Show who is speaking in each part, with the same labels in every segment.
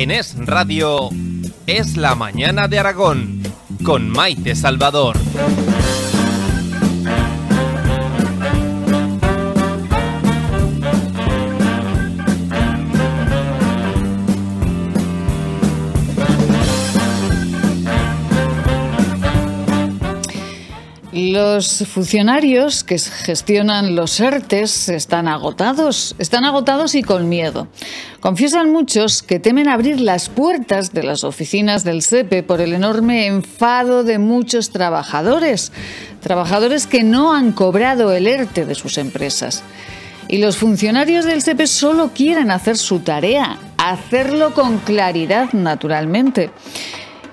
Speaker 1: En Es Radio es la mañana de Aragón con Maite Salvador.
Speaker 2: Los funcionarios que gestionan los ERTES están agotados, están agotados y con miedo. Confiesan muchos que temen abrir las puertas de las oficinas del SEPE por el enorme enfado de muchos trabajadores, trabajadores que no han cobrado el ERTE de sus empresas. Y los funcionarios del SEPE solo quieren hacer su tarea, hacerlo con claridad, naturalmente.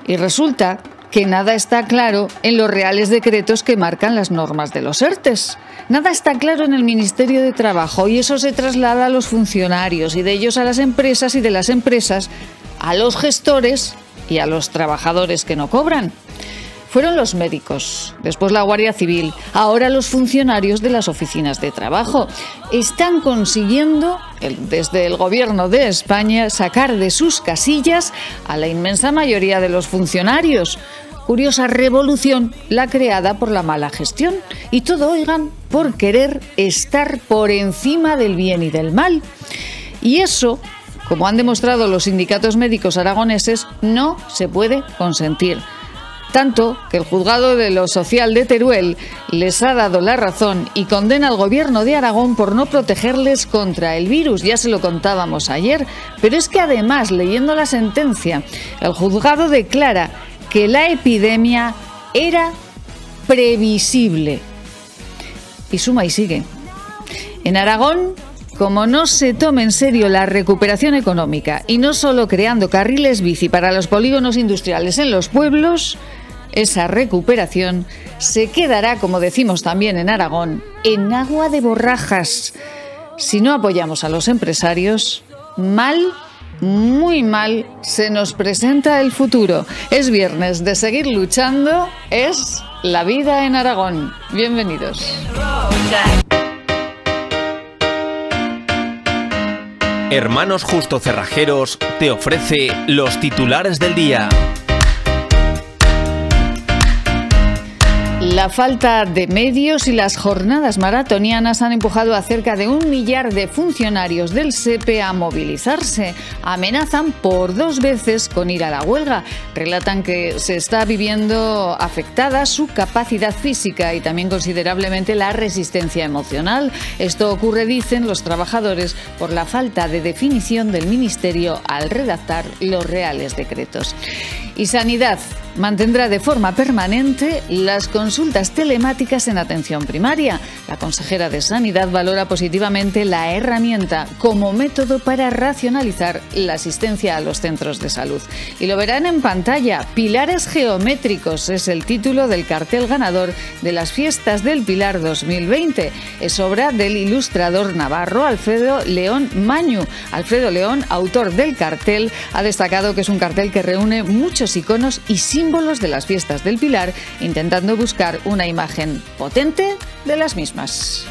Speaker 2: Y resulta que nada está claro en los reales decretos que marcan las normas de los ERTES. Nada está claro en el Ministerio de Trabajo y eso se traslada a los funcionarios y de ellos a las empresas y de las empresas a los gestores y a los trabajadores que no cobran. Fueron los médicos, después la Guardia Civil, ahora los funcionarios de las oficinas de trabajo. Están consiguiendo, desde el Gobierno de España, sacar de sus casillas a la inmensa mayoría de los funcionarios. Curiosa revolución la creada por la mala gestión. Y todo, oigan, por querer estar por encima del bien y del mal. Y eso como han demostrado los sindicatos médicos aragoneses, no se puede consentir tanto que el juzgado de lo social de Teruel les ha dado la razón y condena al gobierno de Aragón por no protegerles contra el virus, ya se lo contábamos ayer, pero es que además, leyendo la sentencia, el juzgado declara que la epidemia era previsible. Y suma y sigue. En Aragón como no se tome en serio la recuperación económica y no solo creando carriles bici para los polígonos industriales en los pueblos, esa recuperación se quedará, como decimos también en Aragón, en agua de borrajas. Si no apoyamos a los empresarios, mal, muy mal se nos presenta el futuro. Es viernes de seguir luchando, es la vida en Aragón. Bienvenidos.
Speaker 1: Hermanos Justo Cerrajeros te ofrece los titulares del día.
Speaker 2: La falta de medios y las jornadas maratonianas han empujado a cerca de un millar de funcionarios del SEPE a movilizarse. Amenazan por dos veces con ir a la huelga. Relatan que se está viviendo afectada su capacidad física y también considerablemente la resistencia emocional. Esto ocurre, dicen los trabajadores, por la falta de definición del Ministerio al redactar los reales decretos. Y Sanidad mantendrá de forma permanente las consultas telemáticas en atención primaria. La consejera de Sanidad valora positivamente la herramienta como método para racionalizar la asistencia a los centros de salud. Y lo verán en pantalla. Pilares geométricos es el título del cartel ganador de las fiestas del Pilar 2020. Es obra del ilustrador navarro Alfredo León Mañu. Alfredo León, autor del cartel, ha destacado que es un cartel que reúne muchos iconos y símbolos de las fiestas del Pilar, intentando buscar una imagen potente de las mismas.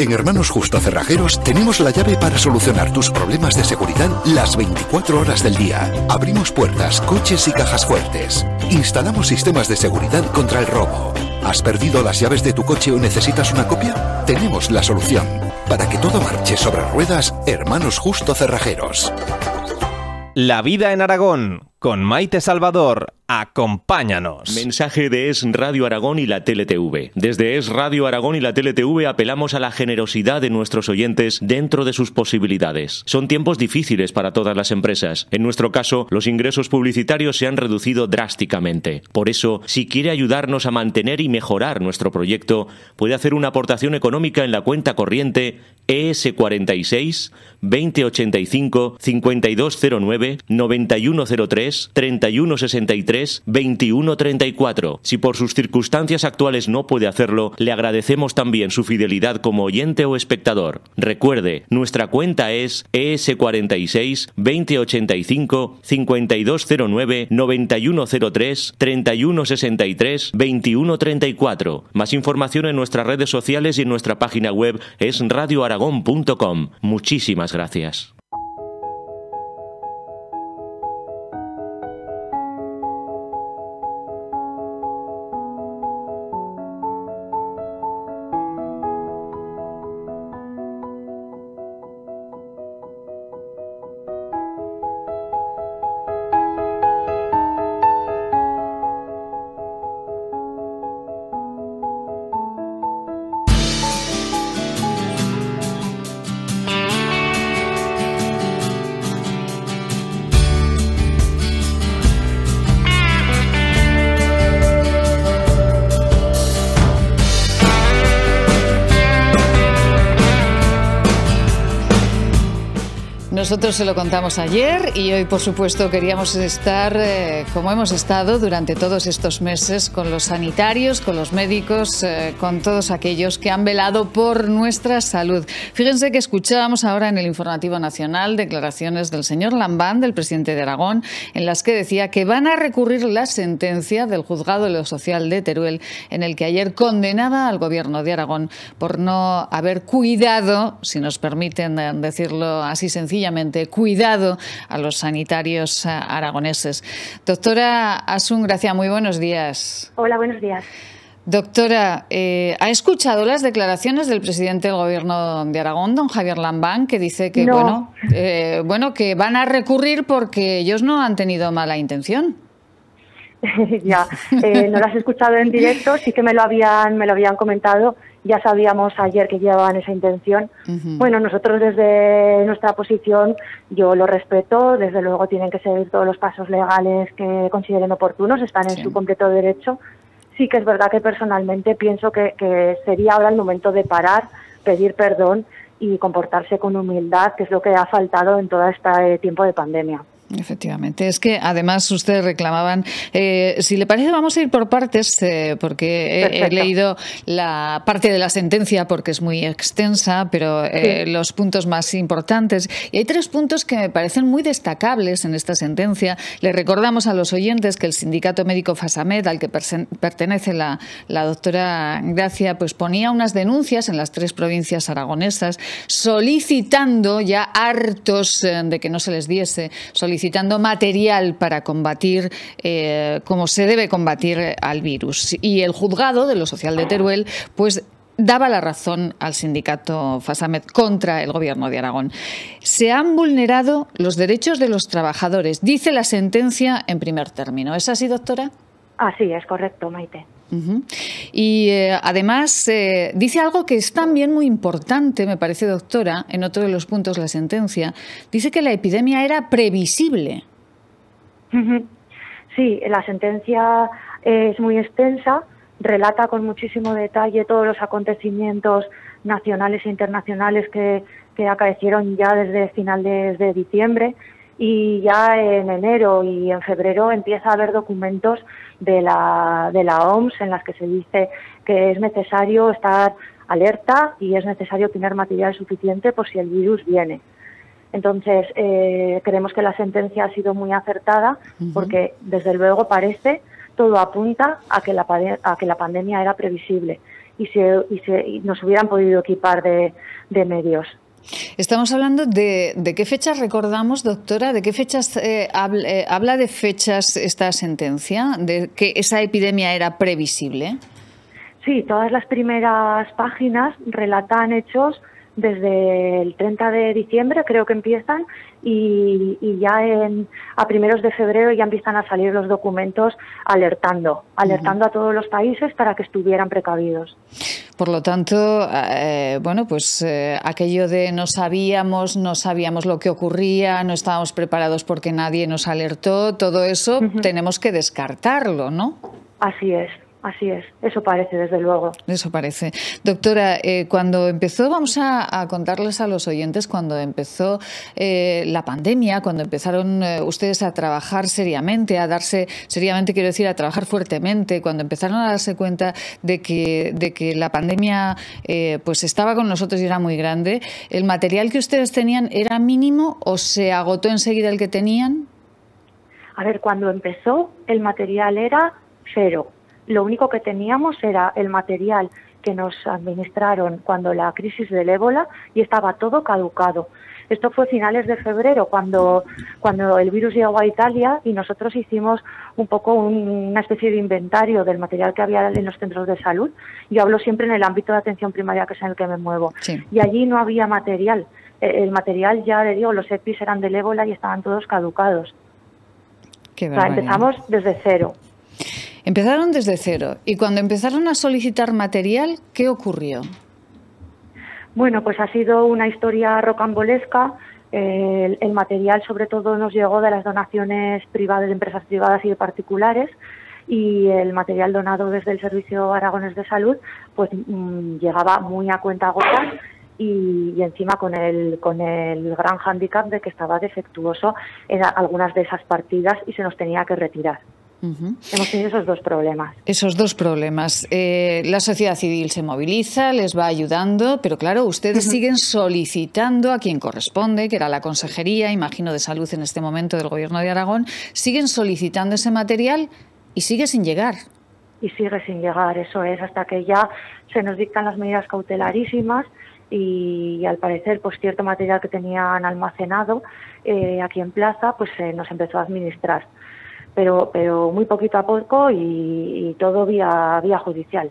Speaker 3: En Hermanos Justo Cerrajeros tenemos la llave para solucionar tus problemas de seguridad las 24 horas del día. Abrimos puertas, coches y cajas fuertes. Instalamos sistemas de seguridad contra el robo. ¿Has perdido las llaves de tu coche o necesitas una copia? Tenemos la solución. Para que todo marche sobre ruedas, Hermanos Justo Cerrajeros.
Speaker 1: La vida en Aragón con Maite Salvador. Acompáñanos.
Speaker 4: Mensaje de Es Radio Aragón y la TLTV. Desde Es Radio Aragón y la TLTV apelamos a la generosidad de nuestros oyentes dentro de sus posibilidades. Son tiempos difíciles para todas las empresas. En nuestro caso, los ingresos publicitarios se han reducido drásticamente. Por eso, si quiere ayudarnos a mantener y mejorar nuestro proyecto, puede hacer una aportación económica en la cuenta corriente ES46 2085 5209 9103 3163 2134. Si por sus circunstancias actuales no puede hacerlo, le agradecemos también su fidelidad como oyente o espectador. Recuerde, nuestra cuenta es ES46 2085 5209 9103 3163 2134. Más información en nuestras redes sociales y en nuestra página web es radioaragón.com. Muchísimas gracias.
Speaker 2: Nosotros se lo contamos ayer y hoy, por supuesto, queríamos estar, eh, como hemos estado durante todos estos meses, con los sanitarios, con los médicos, eh, con todos aquellos que han velado por nuestra salud. Fíjense que escuchábamos ahora en el Informativo Nacional declaraciones del señor Lambán, del presidente de Aragón, en las que decía que van a recurrir la sentencia del juzgado de lo social de Teruel, en el que ayer condenaba al gobierno de Aragón por no haber cuidado, si nos permiten eh, decirlo así sencillamente, cuidado a los sanitarios eh, aragoneses. Doctora Asun Gracia, muy buenos días.
Speaker 5: Hola, buenos días.
Speaker 2: Doctora, eh, ¿ha escuchado las declaraciones del presidente del Gobierno de Aragón, don Javier Lambán, que dice que bueno, eh, bueno, que van a recurrir porque ellos no han tenido mala intención?
Speaker 5: ya, no las he escuchado en directo, sí que me lo habían, me lo habían comentado ya sabíamos ayer que llevaban esa intención. Bueno, nosotros desde nuestra posición, yo lo respeto, desde luego tienen que seguir todos los pasos legales que consideren oportunos, están en su completo derecho. Sí que es verdad que personalmente pienso que, que sería ahora el momento de parar, pedir perdón y comportarse con humildad, que es lo que ha faltado en todo este tiempo de pandemia.
Speaker 2: Efectivamente. Es que además ustedes reclamaban, eh, si le parece, vamos a ir por partes, eh, porque he, leído la parte de la sentencia porque es muy extensa, pero eh, los puntos más importantes. Y hay tres puntos que me parecen muy destacables en esta sentencia. Le recordamos a los oyentes que el sindicato médico FASAMED, al que pertenece la, la doctora Gracia, pues ponía unas denuncias en las tres provincias aragonesas solicitando ya hartos de que no se les diese, solicitando material para combatir, eh, como se debe combatir al virus. Y el juzgado de lo social de Teruel, pues daba la razón al sindicato FASAMED contra el gobierno de Aragón. Se han vulnerado los derechos de los trabajadores, dice la sentencia en primer término. ¿Es así, doctora?
Speaker 5: Así es, correcto, Maite.
Speaker 2: Y eh, además eh, dice algo que es también muy importante, me parece, doctora, en otro de los puntos de la sentencia. Dice que la epidemia era previsible.
Speaker 5: Sí, la sentencia es muy extensa, relata con muchísimo detalle todos los acontecimientos nacionales e internacionales que, que acaecieron ya desde finales de diciembre y ya en enero y en febrero empieza a haber documentos de la, de la OMS en las que se dice que es necesario estar alerta y es necesario tener material suficiente por si el virus viene. Entonces, eh, creemos que la sentencia ha sido muy acertada porque, desde luego, parece, todo apunta a que la, a que la pandemia era previsible y, se, y, se, nos hubieran podido equipar de, de medios.
Speaker 2: Estamos hablando de, de, qué fechas recordamos, doctora, de qué fechas eh, eh, habla, de fechas esta sentencia, de que esa epidemia era previsible.
Speaker 5: Sí, todas las primeras páginas relatan hechos desde el 30 de diciembre, creo que empiezan, y, ya en, a primeros de febrero ya empiezan a salir los documentos alertando, alertando a todos los países para que estuvieran precavidos.
Speaker 2: Por lo tanto, eh, bueno, pues eh, aquello de no sabíamos, no sabíamos lo que ocurría, no estábamos preparados porque nadie nos alertó, todo eso tenemos que descartarlo, ¿no?
Speaker 5: Así es. Así es, eso parece, desde luego.
Speaker 2: Eso parece. Doctora, eh, cuando empezó, vamos a, contarles a los oyentes, cuando empezó eh, la pandemia, cuando empezaron eh, ustedes a trabajar seriamente, a darse, seriamente quiero decir, a trabajar fuertemente, cuando empezaron a darse cuenta de que, de que la pandemia pues estaba con nosotros y era muy grande, ¿el material que ustedes tenían era mínimo o se agotó enseguida el que tenían?
Speaker 5: A ver, cuando empezó, el material era cero lo único que teníamos era el material que nos administraron cuando la crisis del ébola y estaba todo caducado. Esto fue finales de febrero, cuando, cuando el virus llegó a Italia y nosotros hicimos un poco una especie de inventario del material que había en los centros de salud. Yo hablo siempre en el ámbito de atención primaria, que es en el que me muevo. Y allí no había material. E, el material, ya le digo, los EPIs eran del ébola y estaban todos caducados. empezamos desde cero.
Speaker 2: Empezaron desde cero y cuando empezaron a solicitar material, ¿qué ocurrió?
Speaker 5: Bueno, pues ha sido una historia rocambolesca. El, material sobre todo nos llegó de las donaciones privadas de empresas privadas y de particulares y el material donado desde el Servicio Aragones de Salud pues mm, llegaba muy a cuenta gotas y, encima con el, con el gran hándicap de que estaba defectuoso en algunas de esas partidas y se nos tenía que retirar. Hemos tenido esos dos problemas.
Speaker 2: Esos dos problemas. Eh, la sociedad civil se moviliza, les va ayudando, pero claro, ustedes siguen solicitando a quien corresponde, que era la Consejería, imagino, de Salud en este momento del Gobierno de Aragón, siguen solicitando ese material y sigue sin llegar.
Speaker 5: Y sigue sin llegar, eso es, hasta que ya se nos dictan las medidas cautelarísimas y, al parecer pues cierto material que tenían almacenado eh, aquí en plaza pues se nos empezó a administrar pero pero muy poquito a poco y, todo vía vía judicial.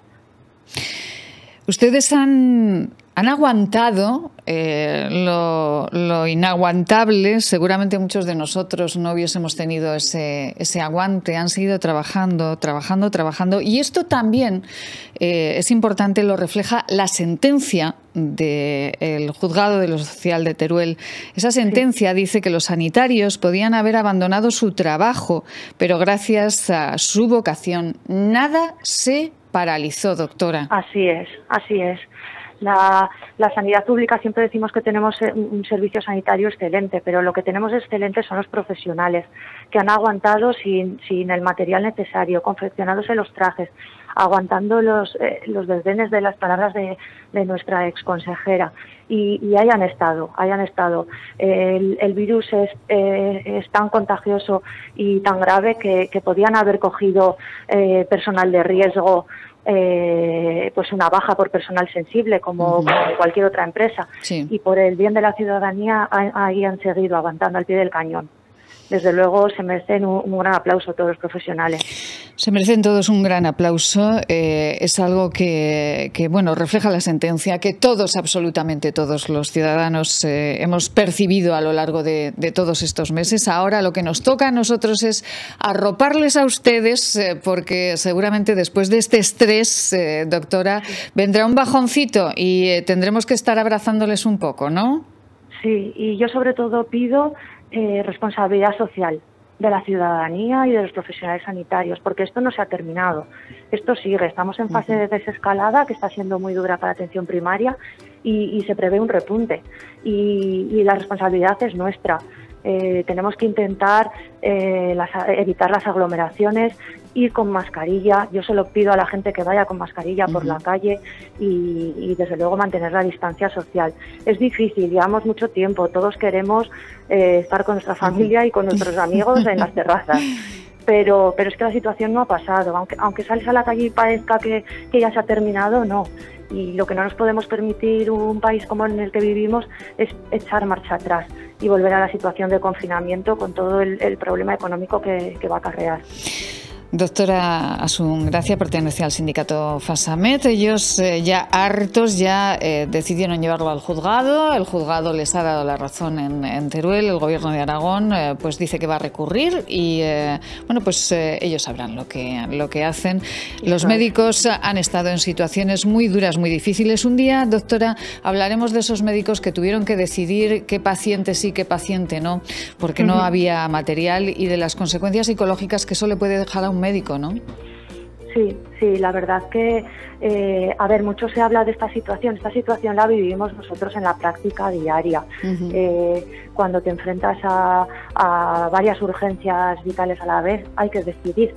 Speaker 2: Ustedes han han aguantado eh, lo, inaguantable. Seguramente muchos de nosotros no hubiésemos tenido ese, ese aguante. Han seguido trabajando, trabajando, trabajando. Y esto también eh, es importante, lo refleja la sentencia del juzgado de lo social de Teruel. Esa sentencia dice que los sanitarios podían haber abandonado su trabajo, pero gracias a su vocación nada se paralizó, doctora.
Speaker 5: Así es, así es. La, sanidad pública siempre decimos que tenemos eh, un servicio sanitario excelente, pero lo que tenemos excelente son los profesionales que han aguantado sin, sin el material necesario, confeccionándose los trajes, aguantando los, eh, los desdenes de las palabras de, de nuestra exconsejera. Y, y hayan estado, hayan estado. El, el virus es, eh, es, tan contagioso y tan grave que, que podían haber cogido eh, personal de riesgo eh, pues una baja por personal sensible como, cualquier otra empresa y por el bien de la ciudadanía ahí han seguido aguantando al pie del cañón desde luego se merecen un, gran aplauso todos los profesionales.
Speaker 2: Se merecen todos un gran aplauso. Eh, es algo que, bueno, refleja la sentencia que todos, absolutamente todos los ciudadanos eh, hemos percibido a lo largo de, todos estos meses. Ahora lo que nos toca a nosotros es arroparles a ustedes, eh, porque seguramente después de este estrés, doctora, vendrá un bajoncito y tendremos que estar abrazándoles un poco, ¿no?
Speaker 5: Sí, y yo sobre todo pido eh, responsabilidad social de la ciudadanía y de los profesionales sanitarios, porque esto no se ha terminado. Esto sigue. Estamos en fase de desescalada que está siendo muy dura para atención primaria y, se prevé un repunte. y la responsabilidad es nuestra. Eh, tenemos que intentar eh, evitar las aglomeraciones, ir con mascarilla. Yo se lo pido a la gente que vaya con mascarilla por la calle y, desde luego mantener la distancia social. Es difícil, llevamos mucho tiempo, todos queremos eh, estar con nuestra familia y con nuestros amigos en las terrazas. Pero, pero es que la situación no ha pasado. Aunque, aunque sales a la calle y parezca que, que ya se ha terminado, no y lo que no nos podemos permitir un país como en el que vivimos es echar marcha atrás y volver a la situación de confinamiento con todo el, problema económico que, que va a acarrear.
Speaker 2: Doctora Asun Gracia pertenece al sindicato FASAMET. Ellos eh, ya hartos ya eh, decidieron llevarlo al juzgado. El juzgado les ha dado la razón en, Teruel. El gobierno de Aragón eh, pues dice que va a recurrir y bueno pues ellos sabrán lo que lo que hacen. Los médicos han estado en situaciones muy duras, muy difíciles. Un día, doctora, hablaremos de esos médicos que tuvieron que decidir qué paciente sí, qué paciente no, porque no había material y de las consecuencias psicológicas que eso le puede dejar a un médico, ¿no?
Speaker 5: Sí, sí, la verdad que, eh, a ver, mucho se habla de esta situación. Esta situación la vivimos nosotros en la práctica diaria. Eh, cuando te enfrentas a, varias urgencias vitales a la vez, hay que decidir.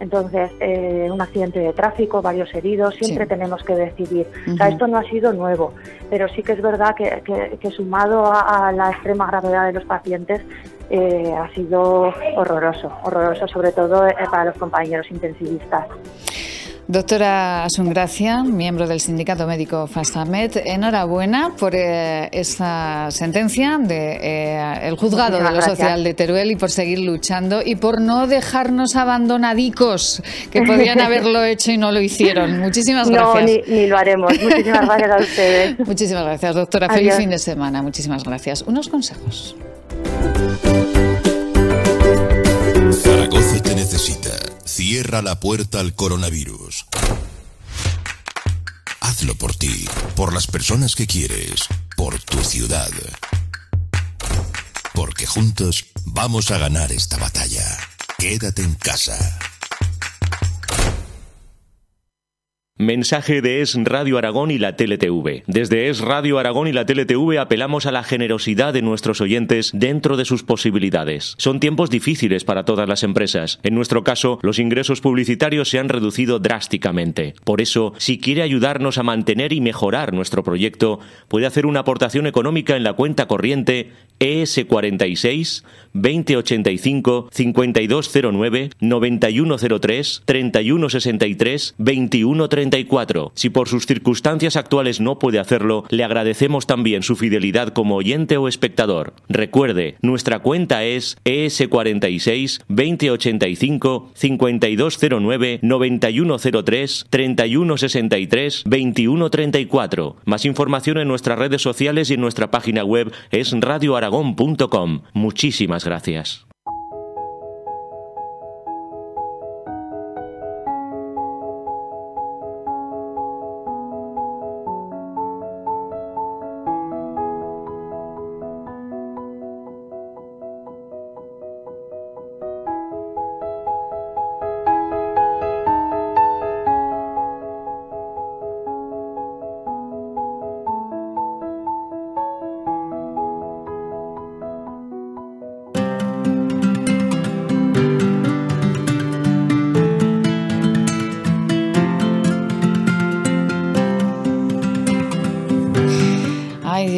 Speaker 5: Entonces, eh, un accidente de tráfico, varios heridos, siempre tenemos que decidir. O sea, esto no ha sido nuevo, pero sí que es verdad que, sumado a, la extrema gravedad de los pacientes, eh, ha sido horroroso, horroroso sobre todo eh, para los compañeros intensivistas.
Speaker 2: Doctora Asungracia, miembro del Sindicato Médico FASAMED, enhorabuena por eh, esa sentencia del de, juzgado de lo social de Teruel y por seguir luchando y por no dejarnos abandonadicos, que podrían haberlo hecho y no lo hicieron. Muchísimas gracias.
Speaker 5: No, ni, lo haremos. Muchísimas gracias a ustedes.
Speaker 2: Muchísimas gracias, doctora. Feliz fin de semana. Muchísimas gracias. Unos consejos.
Speaker 6: Necesita. Cierra la puerta al coronavirus. Hazlo por ti, por las personas que quieres, por tu ciudad. Porque juntos vamos a ganar esta batalla. Quédate en casa.
Speaker 4: Mensaje de Es Radio Aragón y la TLTV. Desde Es Radio Aragón y la TLTV apelamos a la generosidad de nuestros oyentes dentro de sus posibilidades. Son tiempos difíciles para todas las empresas. En nuestro caso, los ingresos publicitarios se han reducido drásticamente. Por eso, si quiere ayudarnos a mantener y mejorar nuestro proyecto, puede hacer una aportación económica en la cuenta corriente ES46 2085 5209 9103 3163 2133 si por sus circunstancias actuales no puede hacerlo, le agradecemos también su fidelidad como oyente o espectador. Recuerde, nuestra cuenta es ES46 2085 5209 9103 3163 2134. Más información en nuestras redes sociales y en nuestra página web es radioaragón.com. Muchísimas gracias.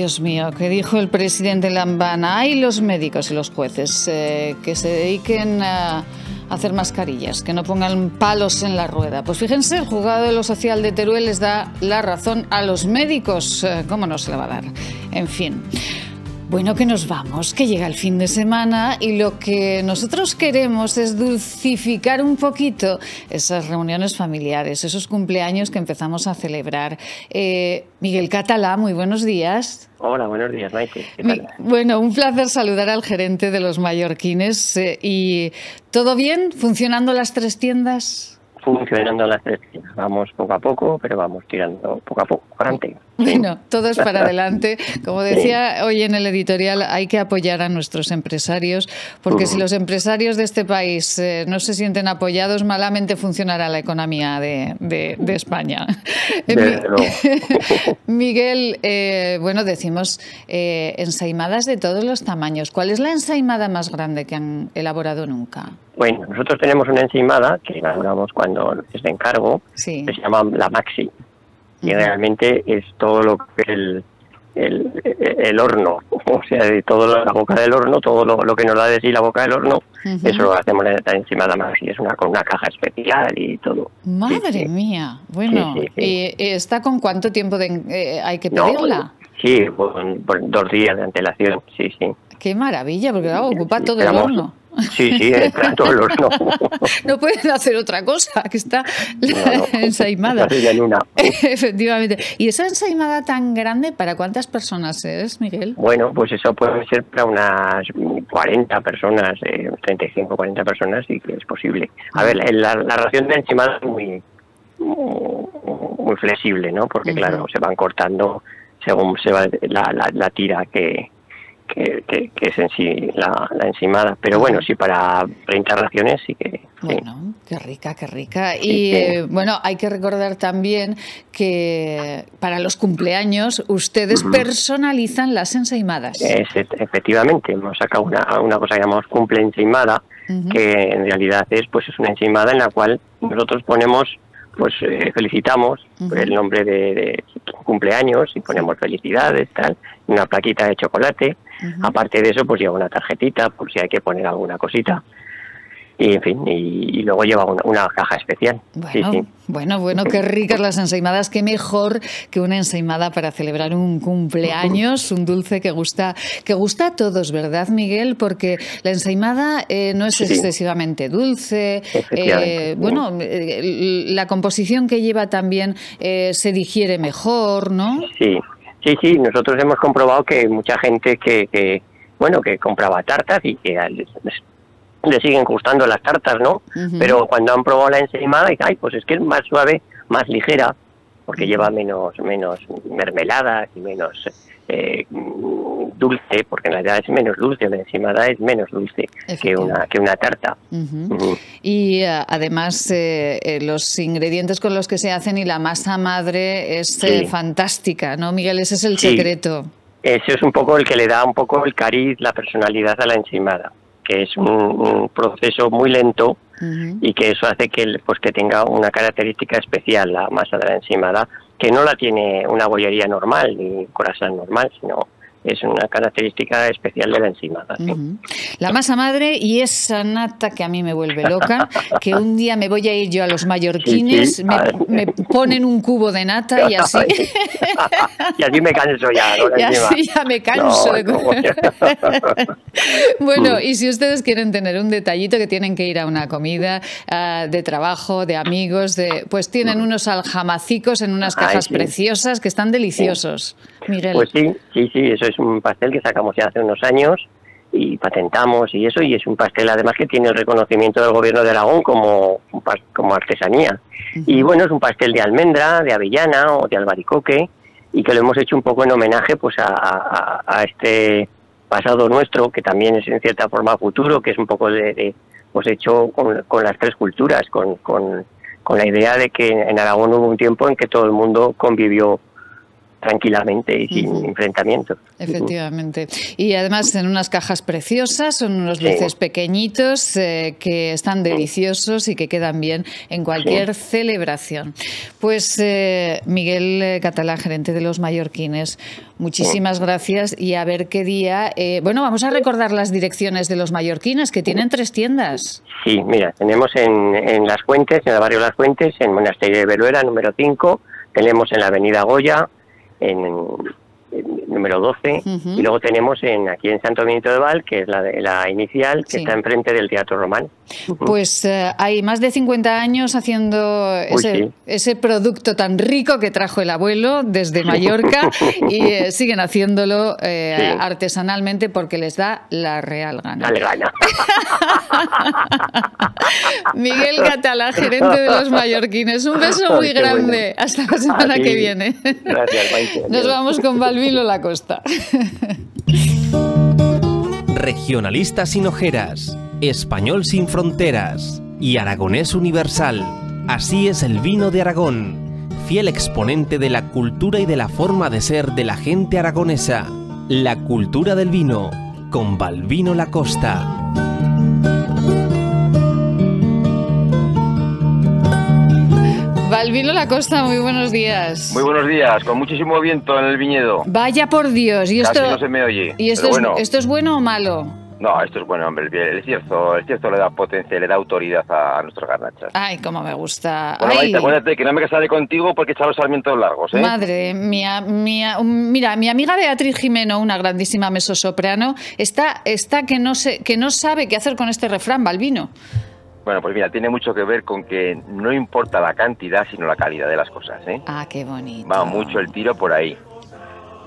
Speaker 2: Dios mío, que dijo el presidente Lambana, hay los médicos y los jueces eh, que se dediquen a hacer mascarillas, que no pongan palos en la rueda. Pues fíjense, el juzgado de lo social de Teruel les da la razón a los médicos. Eh, ¿Cómo no se le va a dar? En fin. Bueno, que nos vamos, que llega el fin de semana y lo que nosotros queremos es dulcificar un poquito esas reuniones familiares, esos cumpleaños que empezamos a celebrar. Eh, Miguel Catalá, muy buenos días.
Speaker 7: Hola, buenos días, Maite.
Speaker 2: Bueno, un placer saludar al gerente de los mallorquines. Eh, ¿Y todo bien? ¿Funcionando las tres tiendas?
Speaker 7: Funcionando las tres Vamos poco a poco, pero vamos tirando poco a poco, adelante.
Speaker 2: Bueno, todo es para adelante. Como decía hoy en el editorial, hay que apoyar a nuestros empresarios, porque si los empresarios de este país eh, no se sienten apoyados, malamente funcionará la economía de, de, España. Miguel, eh, bueno, decimos eh, ensaimadas de todos los tamaños. ¿Cuál es la ensaimada más grande que han elaborado nunca?
Speaker 7: Bueno, nosotros tenemos una enzimada que elaboramos cuando es de encargo, que se llama la Maxi. Y realmente es todo lo que el, el, el, horno, o sea, de toda la boca del horno, todo lo, que nos da de sí la boca del horno, eso lo hacemos en la encimada Maxi, es una con una caja especial y todo.
Speaker 2: Madre mía, bueno, ¿y está con cuánto tiempo de, eh, hay que pedirla?
Speaker 7: sí, por, dos días de antelación, sí, sí.
Speaker 2: Qué maravilla, porque ocupa todo el horno.
Speaker 7: Sí, sí, está todos los no.
Speaker 2: no pueden hacer otra cosa, que está la ensaimada. Efectivamente. ¿Y esa ensaimada tan grande, para cuántas personas es, Miguel?
Speaker 7: Bueno, pues eso puede ser para unas 40 personas, eh, 35, 40 personas, y que es posible. A ver, la, ración de ensaimada es muy, muy flexible, ¿no? Porque, claro, se van cortando según se va la, la tira que, que, es en sí la, enzimada. Pero bueno, sí, para 30 raciones sí que...
Speaker 2: Bueno, qué rica, qué rica. Y eh, bueno, hay que recordar también que para los cumpleaños ustedes personalizan las ensaimadas.
Speaker 7: efectivamente, hemos sacado una, una cosa que llamamos cumple ensaimada, que en realidad es pues es una ensaimada en la cual nosotros ponemos pues eh, felicitamos el nombre de, cumpleaños y ponemos felicidades, tal, una plaquita de chocolate. Aparte de eso, pues lleva una tarjetita por si hay que poner alguna cosita y en fin, y, luego lleva una, caja especial.
Speaker 2: Bueno, bueno, bueno, qué ricas las ensaimadas, qué mejor que una ensaimada para celebrar un cumpleaños, un dulce que gusta, que gusta a todos, ¿verdad, Miguel? Porque la ensaimada eh, no es excesivamente dulce, eh, bueno, eh, la composición que lleva también se digiere mejor, ¿no?
Speaker 7: Sí, sí, sí, nosotros hemos comprobado que mucha gente que, que bueno, que compraba tartas y que le siguen gustando las tartas, ¿no? Pero cuando han probado la ensaimada, dicen, ay, pues es que es más suave, más ligera, porque lleva menos, menos mermeladas y menos eh, dulce, porque en realidad es menos dulce, la encimada es menos dulce que una, que una tarta.
Speaker 2: Y eh, además eh, eh, los ingredientes con los que se hacen y la masa madre es fantástica, ¿no, Miguel? Ese es el secreto.
Speaker 7: Ese es un poco el que le da un poco el cariz, la personalidad a la encimada, que es un, proceso muy lento y que eso hace que, pues, que tenga una característica especial la masa de la encimada, que no la tiene una bollería normal ni un corazón normal, sino es una característica especial de la encimada.
Speaker 2: La masa madre y esa nata que a mí me vuelve loca, que un día me voy a ir yo a los mallorquines, me, ponen un cubo de nata y así...
Speaker 7: y así me canso ya.
Speaker 2: Y así ya me canso. bueno, mm. y si ustedes quieren tener un detallito que tienen que ir a una comida ah, de trabajo, de amigos, de pues tienen mm. unos aljamacicos en unas cajas preciosas que están deliciosos. Miguel.
Speaker 7: Pues sí, sí, sí, eso es un pastel que sacamos ya hace unos años y patentamos y eso, y es un pastel además que tiene el reconocimiento del gobierno de Aragón como, como artesanía. Y bueno, es un pastel de almendra, de avellana o de albaricoque, y que lo hemos hecho un poco en homenaje pues a, este pasado nuestro, que también es en cierta forma futuro, que es un poco de, pues hecho con, con, las tres culturas, con, con, con la idea de que en Aragón hubo un tiempo en que todo el mundo convivió tranquilamente y sin enfrentamiento.
Speaker 2: Efectivamente. Y además en unas cajas preciosas, son unos dulces pequeñitos eh, que están deliciosos y que quedan bien en cualquier celebración. Pues eh, Miguel Catalá, gerente de los mallorquines, muchísimas gracias y a ver qué día. Eh, bueno, vamos a recordar las direcciones de los mallorquines, que tienen tres tiendas.
Speaker 7: Sí, mira, tenemos en, en Las Fuentes, en el barrio Las Fuentes, en Monasterio de Veruela, número 5, tenemos en la avenida Goya, en, número 12 y luego tenemos en aquí en Santo Domingo de Val que es la, la inicial que está enfrente del Teatro Román
Speaker 2: pues eh, hay más de 50 años haciendo ese, ese, producto tan rico que trajo el abuelo desde Mallorca y eh, siguen haciéndolo eh, artesanalmente porque les da la real gana.
Speaker 7: gana.
Speaker 2: Miguel Catalá, gerente de los mallorquines. Un beso muy grande. Hasta la semana que viene.
Speaker 7: Gracias,
Speaker 2: Nos vamos con Balbilo La Costa.
Speaker 1: Regionalistas sin ojeras, español sin fronteras y aragonés universal. Así es el vino de Aragón, fiel exponente de la cultura y de la forma de ser de la gente aragonesa. La cultura del vino, con Balvino La Costa.
Speaker 2: Valvino La Costa, muy buenos días.
Speaker 8: Muy buenos días, con muchísimo viento en el viñedo.
Speaker 2: Vaya por Dios, y esto
Speaker 8: no se me oye.
Speaker 2: ¿Y esto, es, bueno. esto es bueno o malo?
Speaker 8: No, esto es bueno, hombre. El cierzo, el cierzo le da potencia, le da autoridad a, nuestros garnachas.
Speaker 2: Ay, cómo me gusta.
Speaker 8: Bueno, Ay. acuérdate que no me casaré contigo porque he los sarmientos largos, ¿eh?
Speaker 2: Madre mía, mía, mira, mi amiga Beatriz Jimeno, una grandísima mesosoprano, está, está que no sé, que no sabe qué hacer con este refrán, Balvino.
Speaker 8: Bueno, pues mira, tiene mucho que ver con que no importa la cantidad, sino la calidad de las cosas, ¿eh?
Speaker 2: Ah, qué bonito.
Speaker 8: Va mucho el tiro por ahí.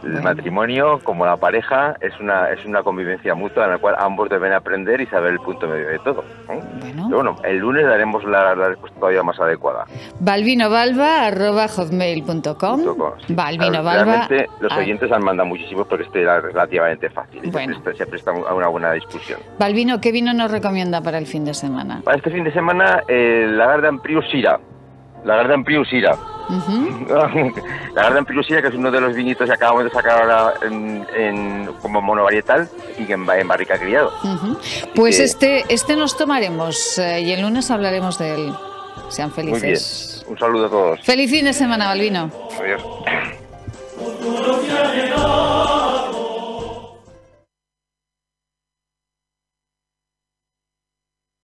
Speaker 8: El matrimonio, como la pareja, es una, es una convivencia mutua en la cual ambos deben aprender y saber el punto medio de todo. ¿eh? Bueno. el lunes daremos la, respuesta todavía más adecuada.
Speaker 2: balvinobalba.hotmail.com Balvinobalba.
Speaker 8: Realmente los oyentes han mandado muchísimos porque este era relativamente fácil bueno. se, presta, a una buena discusión.
Speaker 2: Balvino, ¿qué vino nos recomienda para el fin de semana?
Speaker 8: Para este fin de semana, el la Garden Prius Sira. La Garden Prius Sira la Garden Pilusía, que es uno de los vinitos que acabamos de sacar ahora en, como monovarietal y en, en barrica criado.
Speaker 2: Pues este, este nos tomaremos eh, y el lunes hablaremos de él. Sean felices.
Speaker 8: Un saludo a todos.
Speaker 2: Feliz fin de semana, Balvino.
Speaker 8: Adiós.